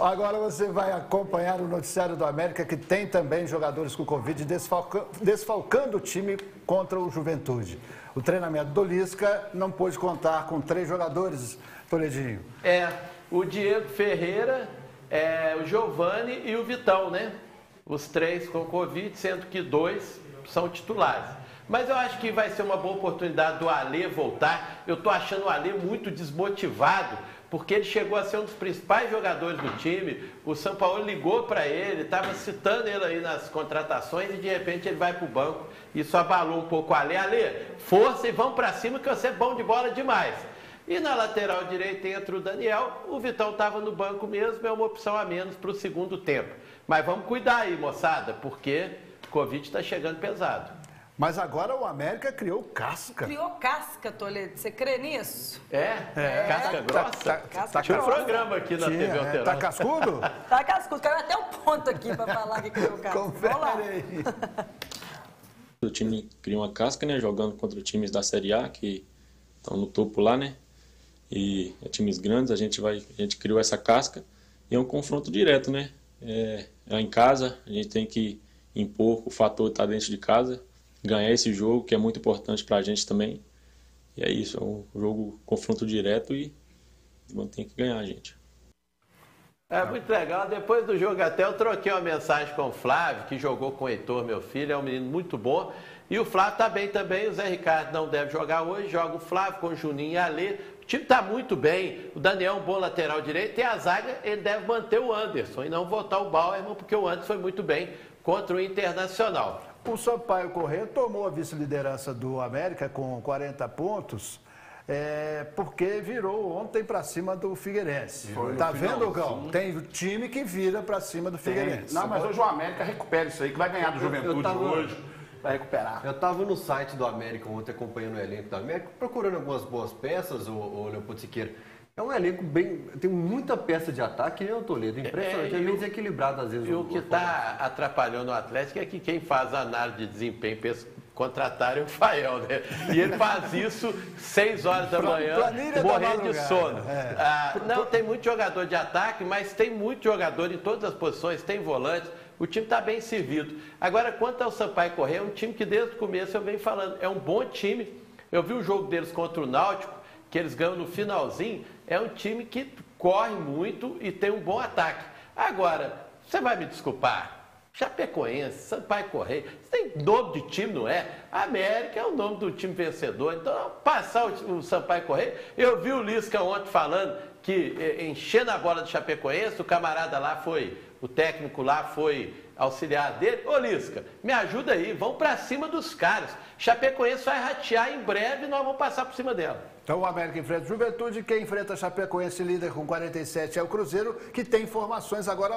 Agora você vai acompanhar o noticiário do América, que tem também jogadores com Covid desfalcando, desfalcando o time contra o Juventude. O treinamento do Lisca não pôde contar com três jogadores, Toledinho. É, o Diego Ferreira, é, o Giovani e o Vitão, né? Os três com Covid, sendo que dois são titulares. Mas eu acho que vai ser uma boa oportunidade do Alê voltar. Eu estou achando o Alê muito desmotivado, porque ele chegou a ser um dos principais jogadores do time. O São Paulo ligou para ele, estava citando ele aí nas contratações e de repente ele vai para o banco. Isso abalou um pouco o Alê. Alê, força e vamos para cima que você é bom de bola demais. E na lateral direita entra o Daniel. O Vitão estava no banco mesmo, é uma opção a menos para o segundo tempo. Mas vamos cuidar aí, moçada, porque o Covid está chegando pesado. Mas agora o América criou casca. Criou casca, Toledo. Você crê nisso? É? é. Casca grossa? Tá, tá, Tinha um programa aqui na Tinha, TV é. Alterosa. Tá cascudo? tá cascudo. Quero até um ponto aqui para falar que criou casca. Confere aí. O time cria uma casca, né? Jogando contra times da Série A, que estão no topo lá, né? E é times grandes, a gente vai, a gente criou essa casca e é um confronto direto, né? É, é em casa, a gente tem que impor o fator estar dentro de casa ganhar esse jogo, que é muito importante para a gente também. E é isso, é um jogo confronto direto e tem que ganhar, gente. É muito legal. Depois do jogo até eu troquei uma mensagem com o Flávio, que jogou com o Heitor, meu filho, é um menino muito bom. E o Flávio está bem também, o Zé Ricardo não deve jogar hoje, joga o Flávio com o Juninho e a Alê. O time está muito bem, o Daniel é um bom lateral direito e a zaga ele deve manter o Anderson e não votar o Bauerman, porque o Anderson foi muito bem contra o Internacional. O Sampaio Corrêa tomou a vice-liderança do América com 40 pontos. É, porque virou ontem para cima do Figueirense. Foi tá vendo, Gal? Tem time que vira para cima do Figueirense. Não, mas hoje o América recupera isso aí, que vai ganhar do Juventude tava, hoje. Vai recuperar. Eu estava no site do América ontem acompanhando o elenco do América, procurando algumas boas peças, o, o Leopoldo Siqueira. É um elenco bem. Tem muita peça de ataque, né, Toledo? Impressionante, é, é meio desequilibrado às vezes. E o que está atrapalhando o Atlético é que quem faz a análise de desempenho contratar é o Fael, né? E ele faz isso 6 horas da manhã, morrendo de sono. É. Ah, não, tem muito jogador de ataque, mas tem muito jogador em todas as posições, tem volantes. O time está bem servido. Agora, quanto ao Sampaio Correia, é um time que desde o começo eu venho falando, é um bom time. Eu vi o jogo deles contra o Náutico, que eles ganham no finalzinho, é um time que corre muito e tem um bom ataque. Agora, você vai me desculpar, Chapecoense, Sampaio Correia, tem nome de time, não é? América é o nome do time vencedor. Então, passar o, o Sampaio Correia. Eu vi o Lisca ontem falando que eh, enchendo a bola de Chapecoense, o camarada lá foi, o técnico lá foi auxiliar dele. Ô Lisca, me ajuda aí, vamos para cima dos caras. Chapecoense vai ratear em breve e nós vamos passar por cima dela. Então o América enfrenta Juventude, quem enfrenta Chapecoense líder com 47 é o Cruzeiro, que tem informações agora